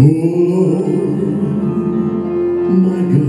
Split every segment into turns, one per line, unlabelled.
Oh Lord, my God.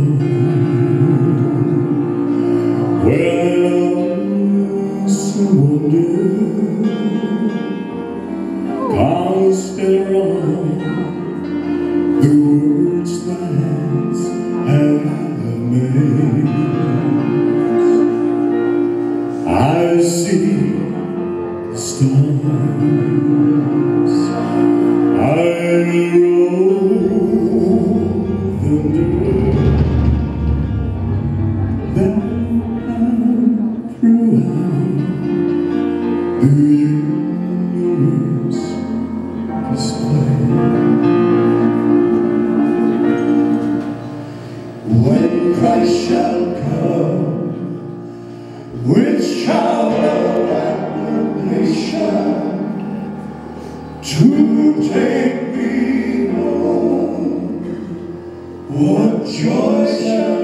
What joy shall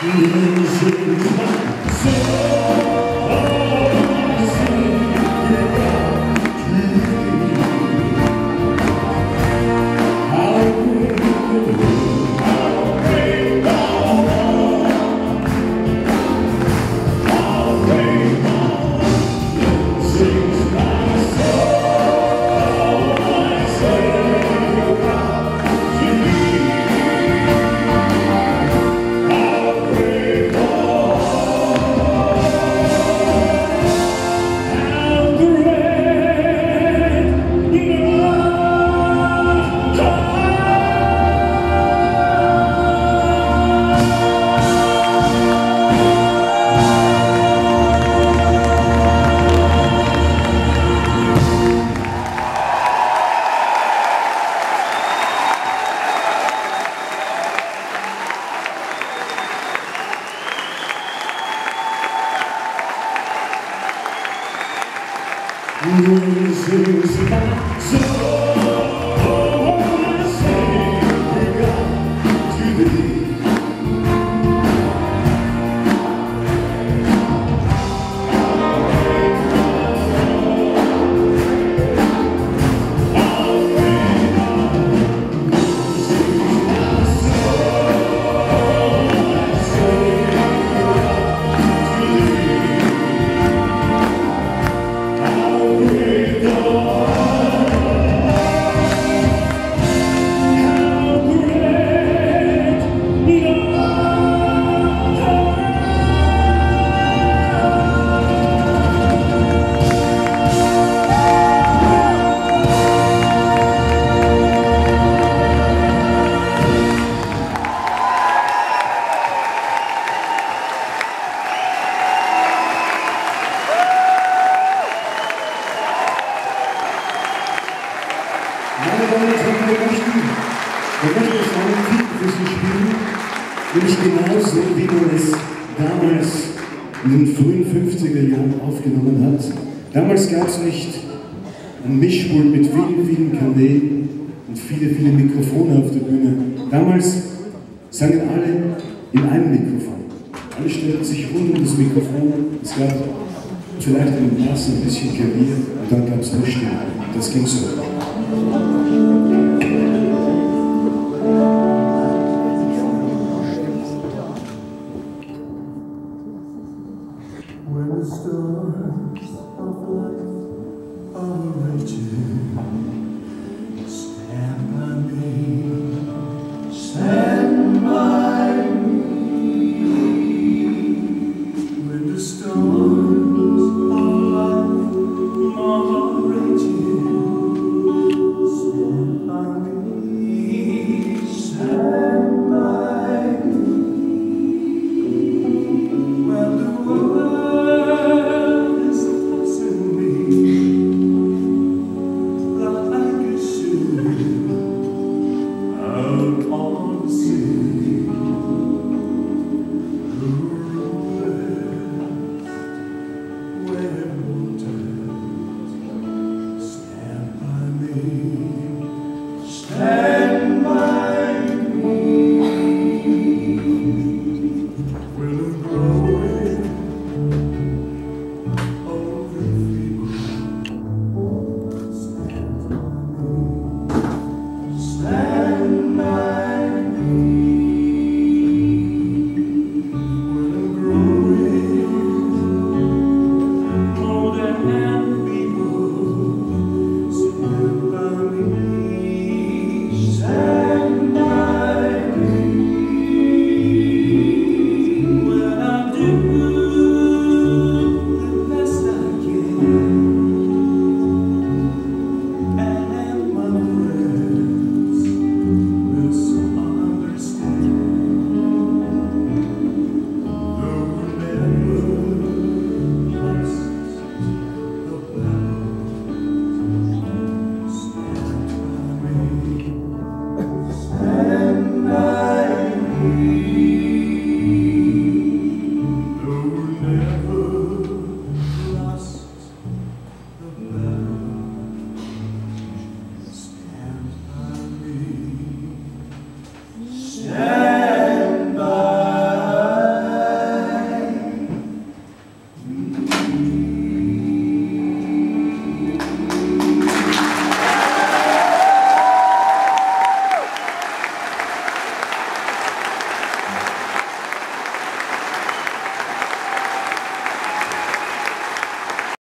Music Jesus, nämlich genauso, wie man es damals in den frühen 50er Jahren aufgenommen hat. Damals gab es nicht ein Mischpult mit vielen, vielen Kanälen und viele, viele Mikrofone auf der Bühne. Damals sangen alle in einem Mikrofon. Alle stellten sich rund um das Mikrofon. Es gab vielleicht einen Bass, ein bisschen Klavier und dann gab es eine Stimme. Das ging so.
When the storms